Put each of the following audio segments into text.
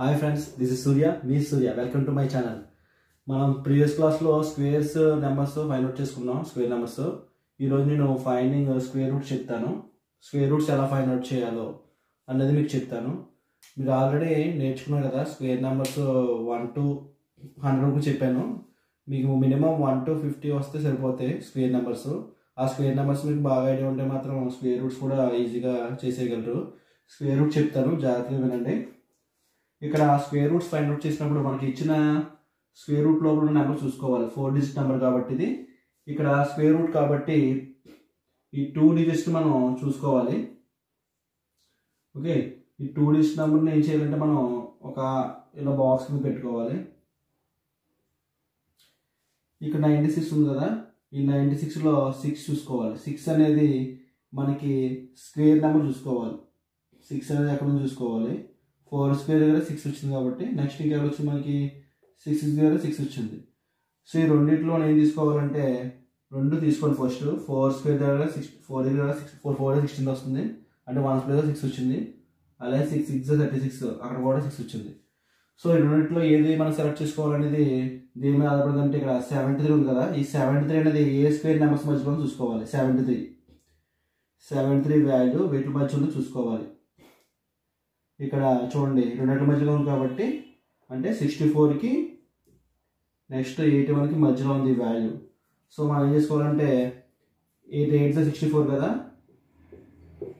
Hi friends this is Surya me Surya. Welcome to my channel మనం previous క్లాస్లో squares numbers find out చేసుకున్నాం square numbers ఈరోజు నేను finding square roots చెప్తాను. Square roots ఎలా find out చేయాలో అన్నది మీకు చెప్తాను. మీరు ఆల్రెడీ నేర్చుకున్నారు కదా square numbers one to hundred వరకు చెప్పాను. మీకు మినిమం వన్ టు ఫిఫ్టీ వస్తే సరిపోతాయి స్క్వేర్ నెంబర్స్ ఆ స్క్వేర్ నెంబర్స్ మీకు బాగా ఐడియా ఉంటే మాత్రం స్క్వేర్ రూట్స్ కూడా ఈజీగా చేసేయగలరు. స్క్వేర్ రూట్ చెప్తాను జాగ్రత్తగా వినండి. ఇక్కడ స్క్వేర్ రూట్స్ ఫైండ్ అవుట్ చేసినప్పుడు మనకి ఇచ్చిన స్క్వేర్ రూట్ లోపల ఉన్న నెంబర్ చూసుకోవాలి. ఫోర్ డిజిట్ నెంబర్ కాబట్టి ఇది. ఇక్కడ స్క్వేర్ రూట్ కాబట్టి ఈ టూ డిజిట్స్ మనం చూసుకోవాలి. ఓకే ఈ టూ డిజిట్ నెంబర్ని ఏం చేయాలంటే మనం ఒక ఇలా బాక్స్ మీద పెట్టుకోవాలి. ఇక్కడ నైంటీ సిక్స్ ఉంది కదా? ఈ నైంటీ సిక్స్లో సిక్స్ చూసుకోవాలి. సిక్స్ అనేది మనకి స్క్వేర్ నెంబర్ చూసుకోవాలి. సిక్స్ అనేది ఎక్కడ చూసుకోవాలి? ఫోర్ స్క్వేర్ దగ్గర సిక్స్ వచ్చింది కాబట్టి నెక్స్ట్ ఇంకెక్కడ వచ్చి మనకి సిక్స్ దగ్గర సిక్స్ వచ్చింది. సో ఈ రెండింటిలో ఏం తీసుకోవాలంటే రెండు తీసుకోండి ఫస్ట్ ఫోర్ స్క్వేర్ దగ్గర సిక్స్ ఫోర్ దగ్గర సిక్స్ ఫోర్ ఫోర్ సిక్స్టీన్ వస్తుంది. అంటే వన్ స్క్వేర్ సిక్స్ వచ్చింది. అలాగే సిక్స్ సిక్స్ థర్టీ సిక్స్ అక్కడ కూడా సిక్స్ వచ్చింది. సో ఈ రెండింటిలో ఏది మనం సెలెక్ట్ చేసుకోవాలనేది దీని మీద ఆధారపడింది అంటే ఇక్కడ సెవెంటీ త్రీ ఉంది కదా. ఈ సెవెంటీ త్రీ అనేది ఏ స్క్వేర్ నెంబర్స్ మధ్యలో చూసుకోవాలి? Seventy three seventy three value వీటి మధ్య ఉందో చూసుకోవాలి. ఇక్కడ చూడండి రెండింటి మధ్యలో ఉంది కాబట్టి అంటే సిక్స్టీ ఫోర్కి నెక్స్ట్ ఎయిటీ వన్కి మధ్యలో ఉంది వాల్యూ సో మనం ఏం చేసుకోవాలంటే ఎయిట్ ఎయిట్ జా సిక్స్టీ ఫోర్ కదా?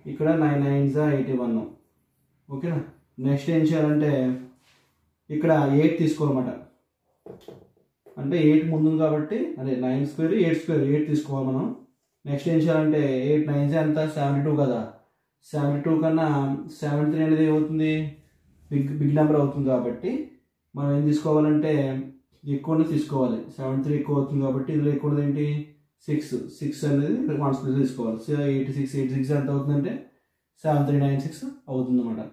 ఇక్కడ నైన్ నైన్ జా ఎయిటీ వన్ ఓకేనా నెక్స్ట్ ఏం చేయాలంటే ఇక్కడ ఎయిట్ తీసుకోవాలన్నమాట. అంటే ఎయిట్ ముందు ఉంది కాబట్టి అదే nine square eight square eight తీసుకోవాలి మనం. నెక్స్ట్ ఏం చేయాలంటే ఎయిట్ నైన్ ఎంత? సెవెంటీ టూ కదా? సెవెంటీ టూ కన్నా సెవెంటీ త్రీ అనేది ఏమవుతుంది? బిగ్ బిగ్ నెంబర్ అవుతుంది కాబట్టి మనం ఏం తీసుకోవాలంటే ఎక్కువనే తీసుకోవాలి. సెవెంటీ త్రీ ఎక్కువ అవుతుంది కాబట్టి ఇందులో ఎక్కువ ఏంటి? సిక్స్ సిక్స్ అనేది వన్ తీసుకోవాలి. So eighty six eighty six ఎంత అవుతుందంటే సెవెన్ త్రీ నైన్ సిక్స్ అవుతుంది అనమాట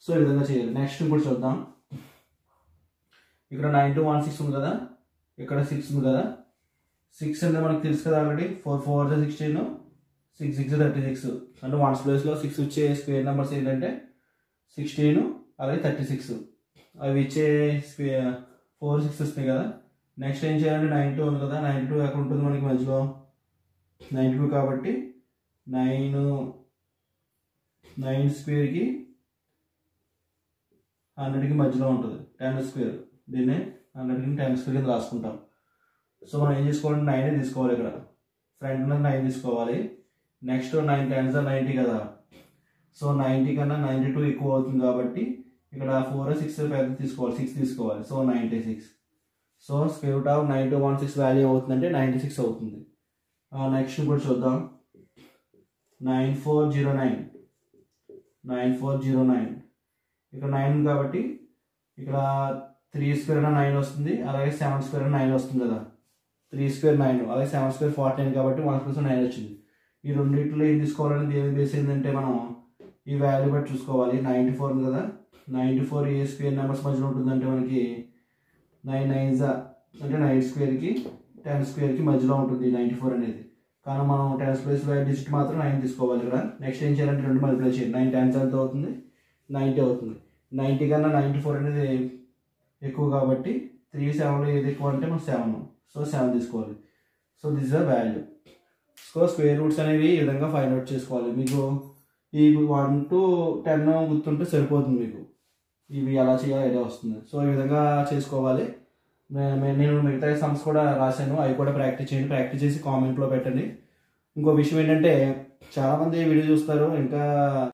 సో ఈ విధంగా చేయాలి. నెక్స్ట్ ఇంకోటి చూద్దాం. ఇక్కడ నైన్ టూ వన్ సిక్స్ ఉంది కదా? ఇక్కడ సిక్స్ ఉంది కదా? సిక్స్ అంటే మనకు తెలుసు కదా already four four sixteen six six thirty six అంటే వన్స్ ప్లేస్లో సిక్స్ వచ్చే స్క్వేర్ నెంబర్స్ ఏంటంటే సిక్స్టీన్ అలాగే థర్టీ సిక్స్ అవి ఇచ్చే స్క్వే ఫోర్ సిక్స్ వస్తాయి కదా. నెక్స్ట్ ఏం చేయాలంటే నైన్ టూ ఉంది కదా. నైన్ టూ ఎక్కడ ఉంటుంది మనకి మధ్యలో? నైన్ టూ కాబట్టి నైన్ నైన్ స్క్వేర్కి హండ్రెడ్కి మధ్యలో ఉంటుంది. టెన్ స్క్వేర్ దీన్ని హండ్రెడ్కి టెన్ స్క్వేర్ కింద రాసుకుంటాం. సో మనం ఏం చేసుకోవాలంటే నైనే తీసుకోవాలి ఇక్కడ. ఫ్రంట్ నైన్ తీసుకోవాలి. నెక్స్ట్ నైన్ టెన్స్ నైంటీ కదా. సో నైంటీ కన్నా నైంటీ టూ ఎక్కువ అవుతుంది కాబట్టి ఇక్కడ ఫోర్ సిక్స్ పెద్ద తీసుకోవాలి. సిక్స్ తీసుకోవాలి. So ninety six so square root of nine two one six value అవుతుందంటే నైంటీ సిక్స్ అవుతుంది నెక్స్ట్ కూడా చూద్దాం. Nine four zero nine nine four zero nine ఇక్కడ నైన్ కాబట్టి ఇక్కడ త్రీ స్క్వేర్ నైన్ వస్తుంది. అలాగే సెవెన్ స్క్వేర్ నైన్ వస్తుంది కదా. త్రీ స్క్వేర్ నైన్ అలాగే సెవెన్ స్క్వేర్ ఫార్టీ నైన్ కాబట్టి వన్ స్క్వేర్ నైన్ వచ్చింది. ఈ రెండింటిలో ఏం తీసుకోవాలని ఏమి బేస్ ఏంటంటే మనం ఈ వాల్యూ బట్టి చూసుకోవాలి. నైంటీ ఫోర్ ఉంది కదా? నైంటీ ఫోర్ ఏ స్క్వేర్ నెంబర్స్ మధ్యలో ఉంటుందంటే మనకి నైన్ నైన్జా అంటే నైన్ స్క్వేర్కి టెన్ స్క్వేర్కి మధ్యలో ఉంటుంది నైంటీ ఫోర్ అనేది. కానీ మనం టెన్ స్క్వేర్స్ డిజిట్ మాత్రం నైన్ తీసుకోవాలి ఇక్కడ నెక్స్ట్ ఏం చేయాలంటే రెండు మల్టిప్లై చేయండి నైన్ టెన్స్ ఎంత అవుతుంది? నైంటీ అవుతుంది. నైంటీ కన్నా నైంటీ ఫోర్ అనేది ఎక్కువ కాబట్టి త్రీ సెవెన్లో ఏది ఎక్కువ అంటే మనం సెవెన్ సో సెవెన్ తీసుకోవాలి. So this is the value so square roots అనేవి ఈ విధంగా ఫైండ్ అవుట్ చేసుకోవాలి. మీకు ఈ వన్ టు టెన్ గుర్తుంటే సరిపోతుంది మీకు. ఇవి ఎలా చేయాలి ఐడియా వస్తుంది. సో ఈ విధంగా చేసుకోవాలి. నేను మిగతా సమ్స్ కూడా రాశాను. అవి కూడా ప్రాక్టీస్ చేయండి. ప్రాక్టీస్ చేసి కామెంట్లో పెట్టండి. ఇంకో విషయం ఏంటంటే చాలామంది వీడియో చూస్తారు. ఇంకా